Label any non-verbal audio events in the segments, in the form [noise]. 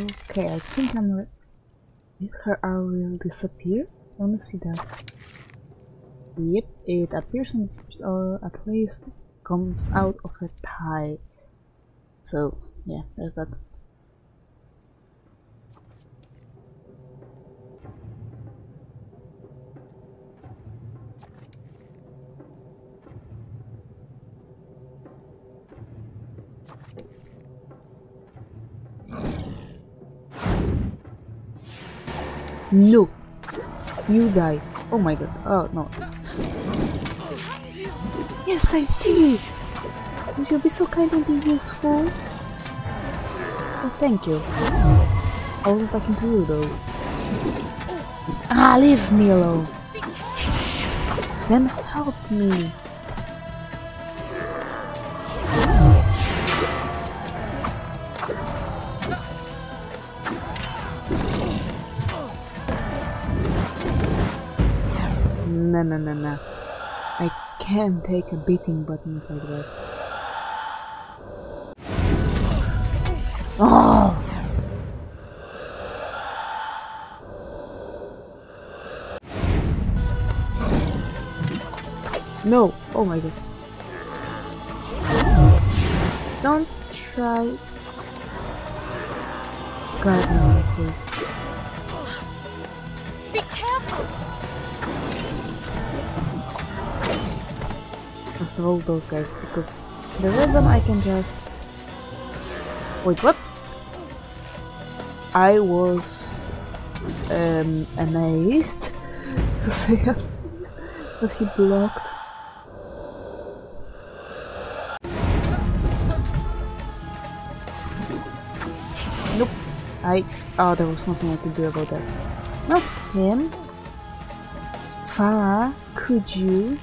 Okay, I think I'm. Did her arrow will disappear? I wanna see that. Yep, it appears on the surface or at least comes out of her thigh. So, yeah, there's that. No! You die. Oh my god. Oh no. Yes, I see! Would you be so kind and be useful? Oh, thank you. I wasn't talking to you though. Ah, leave me alone. Then help me. No, no, no, no. I can't take a beating button like that. Oh! No! Oh my god. Don't try. God, no, please. First of all, those guys, because the red one I can just. Wait, what? I was um, amazed [laughs] to say at that he blocked. Nope. I. Oh, there was nothing I could do about that. Not him. Farah, could you?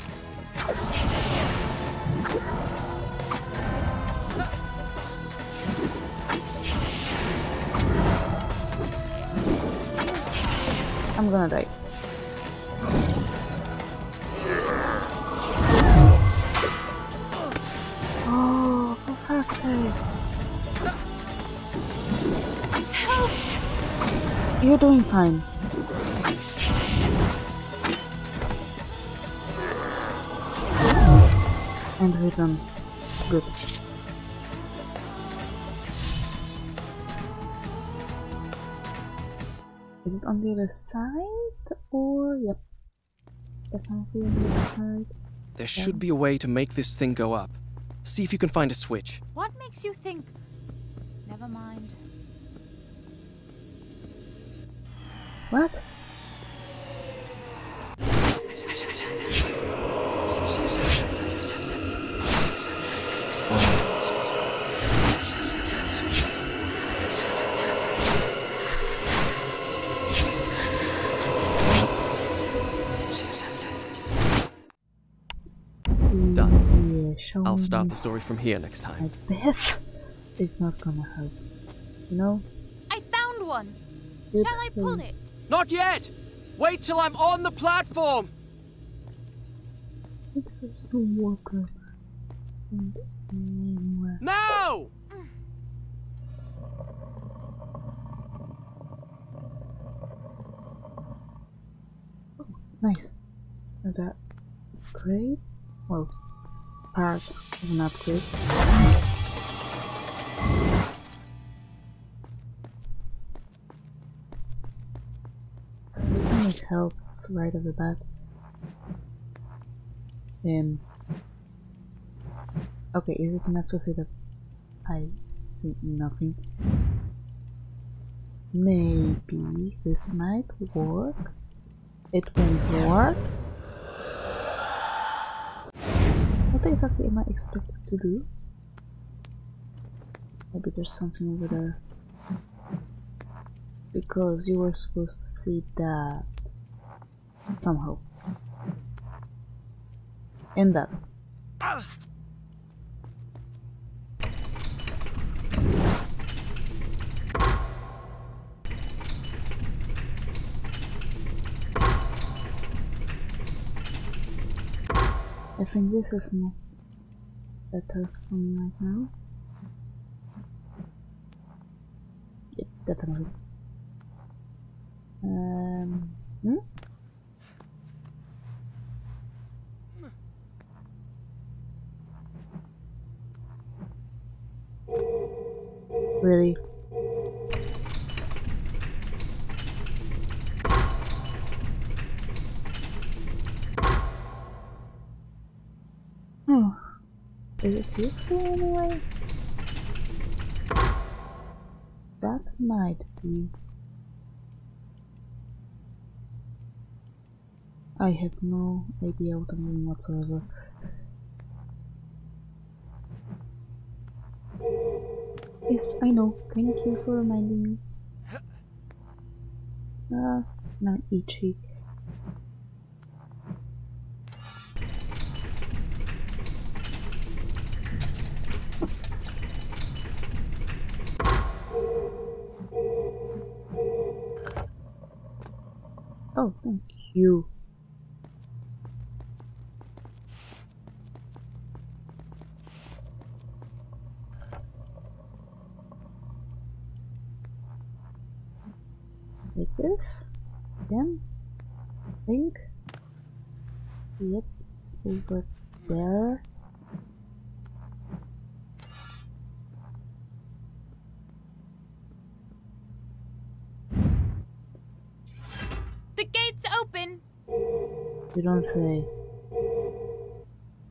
I'm gonna die. Oh, for fuck's sake. You're doing fine. And rhythm. Good. Is it on the other side? Or, yep. Definitely on the other side. There should be a way to make this thing go up. See if you can find a switch. What makes you think? Never mind. What? I'll start mm. the story from here next time. like this. It's not gonna help. You know? I found one! Good Shall I pull it? Not yet! Wait till I'm on the platform! It was a walker. And. Now! Oh, nice. Another upgrade. Well, part of an upgrade. So I think it helps right off the bat. Um. Okay, is it enough to say that I see nothing? Maybe this might work. It won't work. What exactly am I expected to do? Maybe there's something over there. Because you were supposed to see that somehow. In that. I think this is more better for me right now. Yep. definitely. Um, hmm? Really? Is it useful anyway? That might be. I have no idea what I'm doing whatsoever. Yes, I know. Thank you for reminding me. Ah, now itchy. Oh, thank you. Like this. Again. Think. Yep. Over there. The gate's open. You don't say.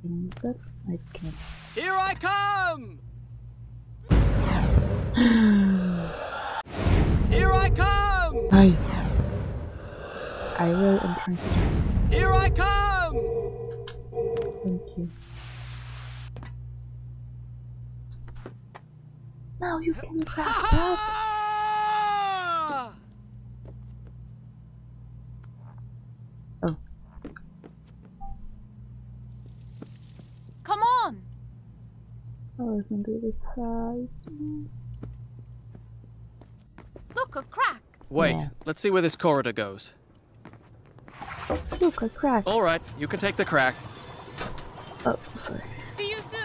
Can I use that? I can't. Here I come! [sighs] Here I come! I. I really am trying to. Here I come! Thank you. Now you can [laughs] grab that. Ah! Oh, Come on. Oh, it's on the other side. Look, a crack. Wait, Yeah. let's see where this corridor goes. Look, a crack. Alright, you can take the crack. Oh, sorry. See you soon.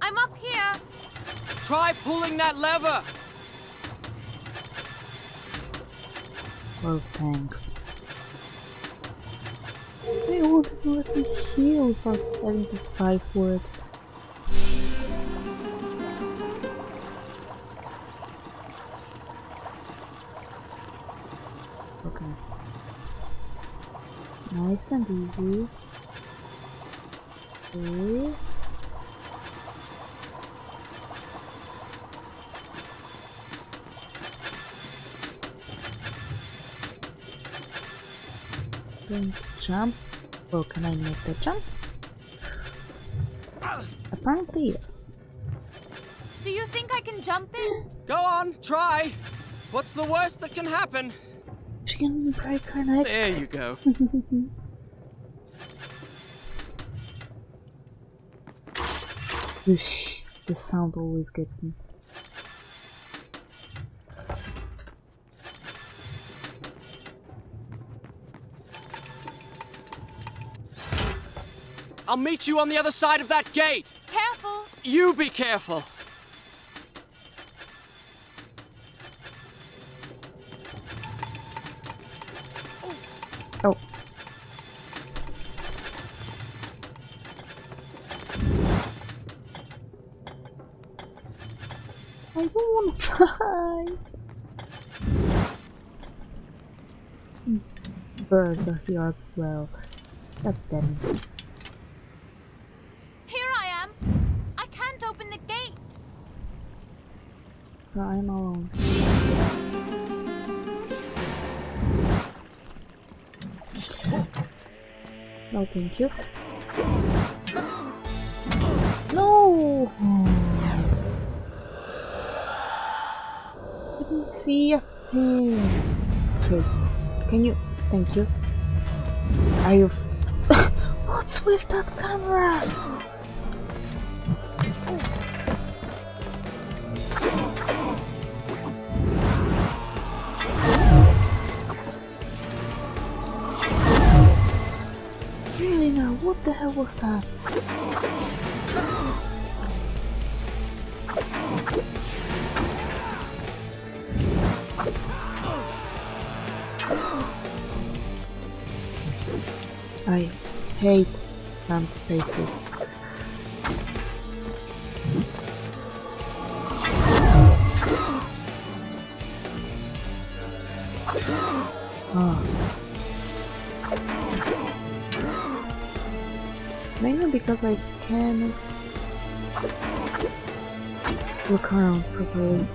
I'm up here. Try pulling that lever! Oh, thanks. Won't even let me heal without having to fight for it. Okay. Nice and easy. Okay. Going to jump. Oh, can I make the jump? Apparently, yes. Do you think I can jump it? Go on, try! What's the worst that can happen? She can break her neck. There you go. [laughs] Whoosh. The sound always gets me. I'll meet you on the other side of that gate! Careful. You be careful! Oh. oh. I don't want to [laughs] fly. Birds are here as well. God damn it. Here I am. I can't open the gate. I'm alone. No, thank you. No! I didn't see a thing. Okay, can you? Thank you. Are you? [laughs] What's with that camera? What the hell was that? I hate plant spaces. Because I can look around properly.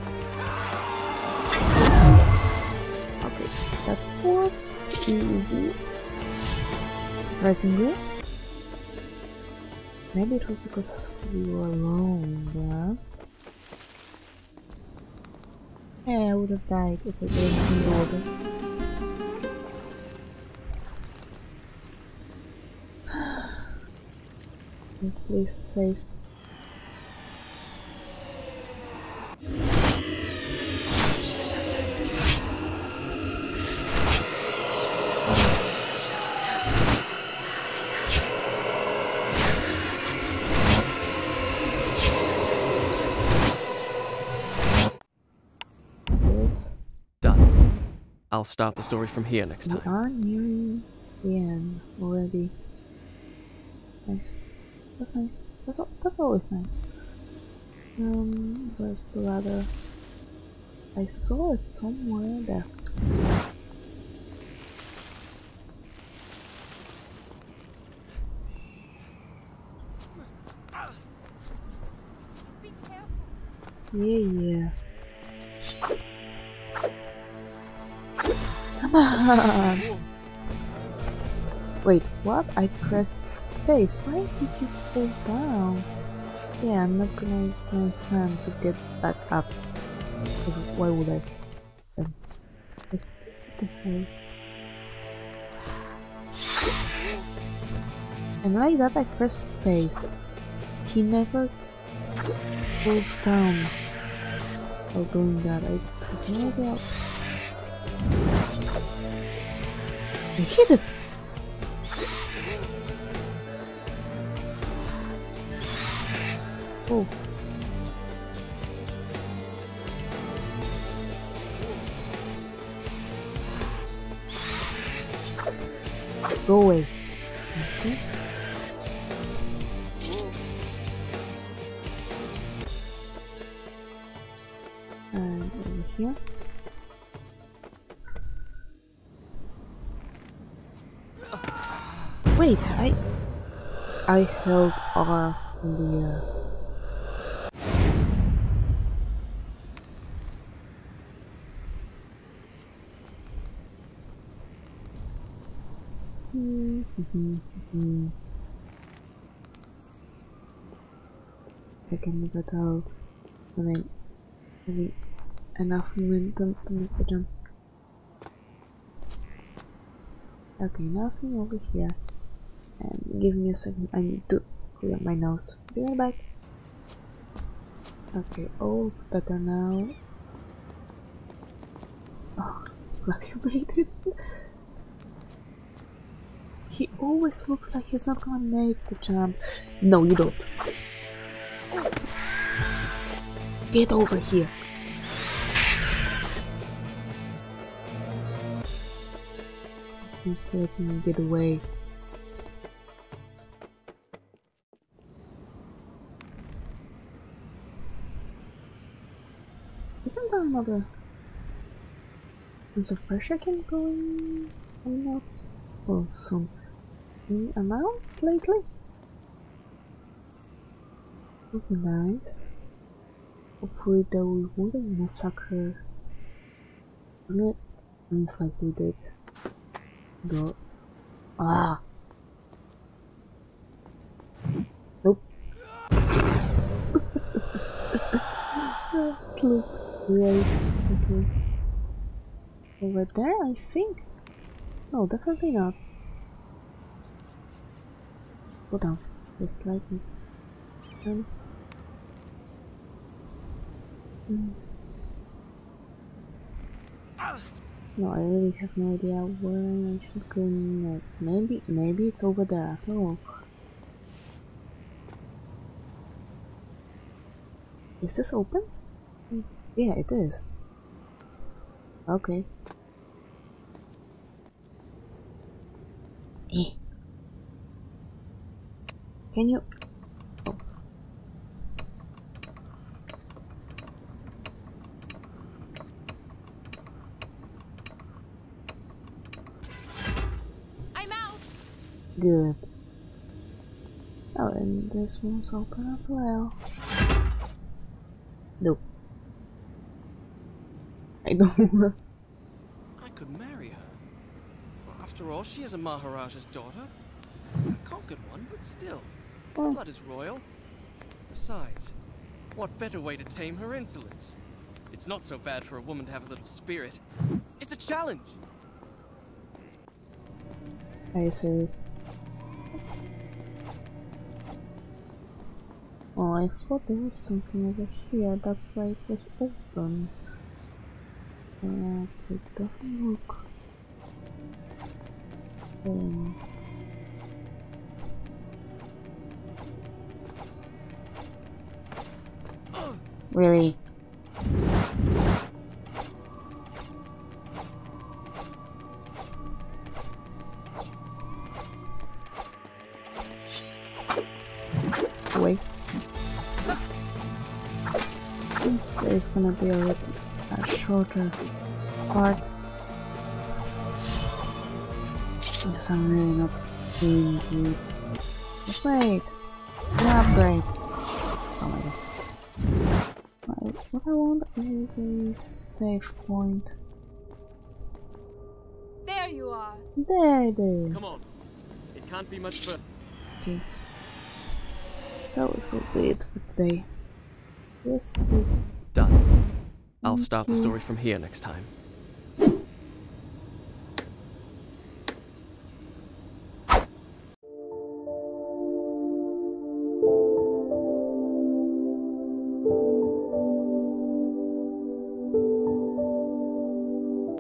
Okay, that was easy. Surprisingly. Maybe it was because we were alone, but... Yeah, I would have died if I didn't in Please save. Yes, Done. I'll start the story from here next we time. are nearing the end already. Nice. That's nice. That's that's always nice. Um, where's the ladder? I saw it somewhere there. Yeah, yeah. Come on! Wait, what? I pressed space. Why did you fall down? Yeah, I'm not gonna use my sand to get back up. Because why would I? Just what the hell? And like that, I pressed space. He never falls down while doing that. I have no idea. I hit it! Oh. Go away. And over here. Wait, I I held R in the air. Hmm. I out. I having enough momentum to make the jump. Okay, nothing over here. And give me a second. I need to clear my nose. Be right back. Okay, all's better now. Oh, glad you made it. He always looks like he's not gonna make the jump. No, you don't. Get over here. He's letting me get away. Isn't there another piece of pressure can going coming out? s- Oh, soon. Any announced lately? Would be nice. Hopefully that we wouldn't massacre it means like we did. Go. Ah. Nope. [laughs] it looked great. Okay. Over there, I think. No, definitely not. Go on. Just slightly. Turn. Mm. No, I really have no idea where I should go next. Maybe, maybe it's over there after all. Is this open? Yeah, it is. Okay. Can you? Oh. I'm out. Good. Oh, and this one's open as well. Nope. I don't. [laughs] I could marry her. After all, she is a Maharaja's daughter. A conquered one, but still. Blood is royal. Besides, what better way to tame her insolence? It's not so bad for a woman to have a little spirit. It's a challenge! Are you serious? Oh, I thought there was something over here. That's why it was open. Uh, it doesn't look. Um, really? Wait. There's gonna be a, little, a shorter part. Because I'm really not feeling good. Just wait. An upgrade. What- What I want is a safe point. There you are. There it is. Come on. It can't be much further. Okay. So it will be it for today. This is Done. I'll start the story from here next time.